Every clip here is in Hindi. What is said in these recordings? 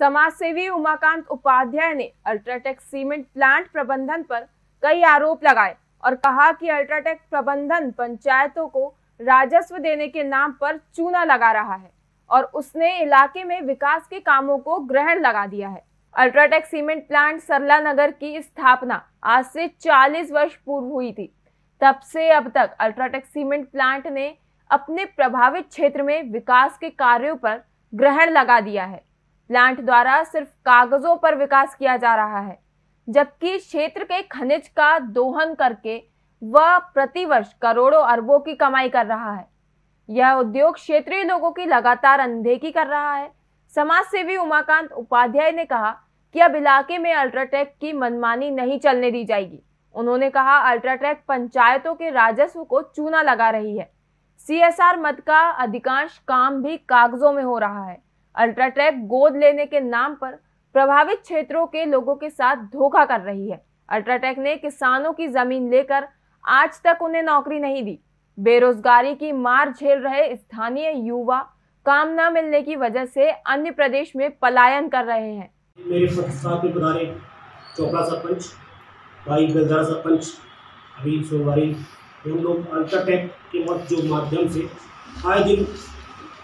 समाजसेवी उमाकांत उपाध्याय ने अल्ट्राटेक सीमेंट प्लांट प्रबंधन पर कई आरोप लगाए और कहा कि अल्ट्राटेक प्रबंधन पंचायतों को राजस्व देने के नाम पर चूना लगा रहा है और उसने इलाके में विकास के कामों को ग्रहण लगा दिया है। UltraTech cement plant Sarla Nagar की स्थापना आज से 40 वर्ष पूर्व हुई थी। तब से अब तक अल्ट्राटेक सीमेंट प्लांट ने अपने प्रभावित क्षेत्र में विकास के कार्यों पर ग्रहण लगा दिया है। प्लांट द्वारा सिर्फ़ कागजों पर विकास किया जा रहा है, जबकि क्षेत्र के खनिज का दोहन करके वह प्रतिवर्ष करोड़ों अरबों की कमाई कर रहा है। यह उद्योग क्षेत्रीय लोगों की लगातार अनदेखी कर रहा है। समाज सेवी उमाकांत उपाध्याय ने कहा कि अब इलाके में अल्ट्राटेक की मनमानी नहीं चलने दी जाएगी। उन्होंने कहा, अल्ट्राटेक पंचायतों के राजस्व को चूना लगा रही है। सीएसआर मद का अधिकांश काम भी कागजों में हो रहा है। अल्ट्राटेक गोद लेने के नाम पर प्रभावित क्षेत्रों के लोगों के साथ धोखा कर रही है। अल्ट्राटेक ने किसानों की ज़मीन लेकर आज तक उन्हें नौकरी नहीं दी। बेरोजगारी की मार झेल रहे स्थानीय युवा काम न मिलने की वजह से अन्य प्रदेश में पलायन कर रहे हैं। मेरे साथ में पधारे चोपड़ा सरपंच, भाई बेलदारा सरपंच, अभी सोमवारी हम लोग अल्ट्राटेक के मत जो माध्यम से आए दिन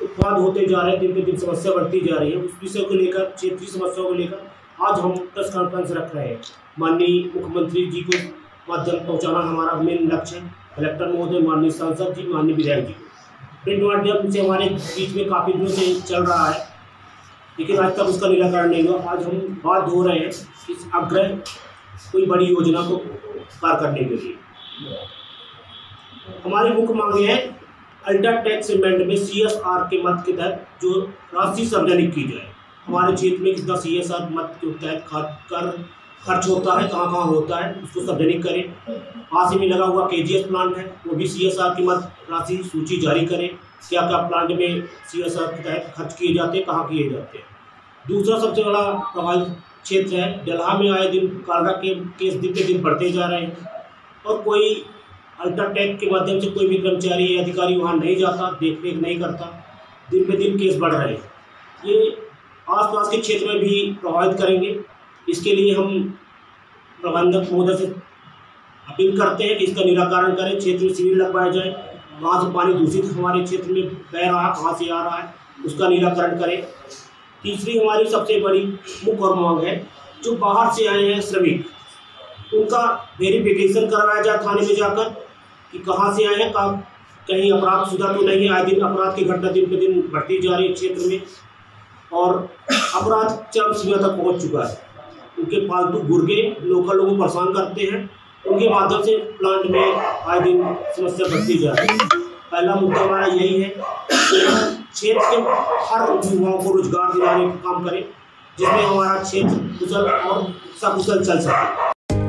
उत्पाद होते जा रहे हैं, दिन पे दिन समस्या बढ़ती जा रही है। उस विषय को लेकर, क्षेत्रीय समस्याओं को लेकर आज हम प्रेस कॉन्फ्रेंस रख रहे हैं। माननीय मुख्यमंत्री जी को माध्यम पहुँचाना हमारा मेन लक्ष्य है। कलेक्टर महोदय, माननीय सांसद जी, माननीय विधायक जी। को प्रिंट माध्यम से हमारे बीच में काफ़ी दिनों से चल रहा है। लेकिन आज तक उसका निराकरण नहीं हुआ। आज हम बात हो रहे हैं इस अग्रह कोई बड़ी योजना को पार करने के लिए। हमारी मुख्य मांगे हैं अल्ट्राटेक सीमेंट में सी एस आर के मत के तहत जो राशि सार्वजनिक की जाए, हमारे क्षेत्र में कितना सी एस आर मत के तहत कर, खर्च होता है, कहाँ कहाँ होता है, उसको सार्वजनिक करें। पास में लगा हुआ के जी एस प्लांट है, वो भी सी एस आर की मत राशि सूची जारी करें, क्या क्या प्लांट में सी एस आर के तहत खर्च किए जाते हैं, कहाँ किए जाते हैं। दूसरा सबसे बड़ा प्रभावित क्षेत्र है, डलहा में आए दिन कार्गा के केस दिन पे दिन बढ़ते जा रहे हैं। और कोई अल्ट्राटेक के माध्यम से कोई भी कर्मचारी या अधिकारी वहाँ नहीं जाता देख रेख नहीं करता, दिन पे दिन केस बढ़ रहे हैं। ये आसपास के क्षेत्र में भी प्रभावित करेंगे। इसके लिए हम प्रबंधक महोदय से अपील करते हैं कि इसका निराकरण करें, क्षेत्र में शिविर लगवाया जाए कहाँ से पानी दूषित हमारे क्षेत्र में बह रहा है कहाँ से आ रहा है, उसका निराकरण करें। तीसरी हमारी सबसे बड़ी मुख्य और मांग है, जो बाहर से आए हैं श्रमिक, उनका वेरिफिकेशन करवाया जाए थाने में जाकर। कि कहाँ से आए हैं? कहाँ अपराध सुधा तो नहीं आए दिन अपराध की घटना दिन पे दिन बढ़ती जा रही है क्षेत्र में। और अपराध चरम सीमा तक पहुँच चुका है। उनके पालतू गुर्गे लोकल लोगों को परेशान करते हैं। उनके माध्यम से प्लांट में आए दिन समस्या बढ़ती जा रही है। पहला मुद्दा हमारा यही है क्षेत्र के हर युवाओं को रोज़गार दिलाने का काम करें, जिसमें हमारा क्षेत्र कुशल और सकुशल चल सके।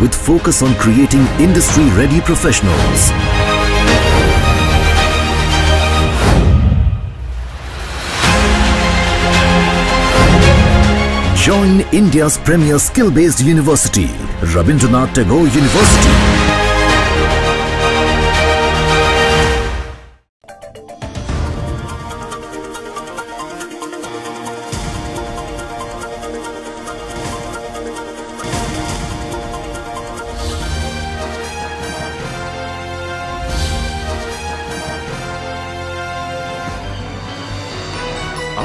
with focus on creating industry-ready professionals. Join India's premier skill-based university, Rabindranath Tagore University.